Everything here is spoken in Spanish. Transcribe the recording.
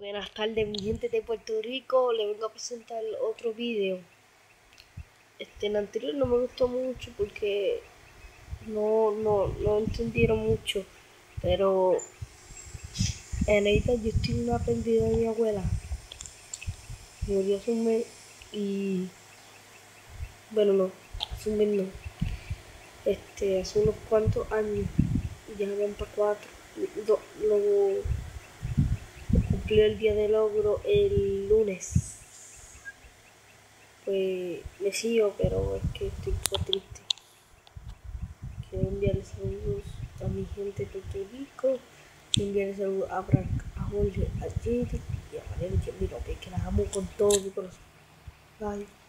Buenas tardes, mi gente de Puerto Rico. Le vengo a presentar otro video. Este, el anterior no me gustó mucho porque no, no, no entendieron mucho. Pero en esta yo estoy una aprendida de mi abuela. Murió hace un y. Bueno, no, hace un no. Este, hace unos cuantos años. Ya van para cuatro. Lo, cumplió el día de logro el lunes. Pues me sigo, pero es que estoy un poco triste. Quiero enviarle saludos a mi gente de Puerto Rico. Enviarle saludos a Frank, a Jorge, a Jade y a Valeria, mira, que las amo con todo mi corazón. Bye.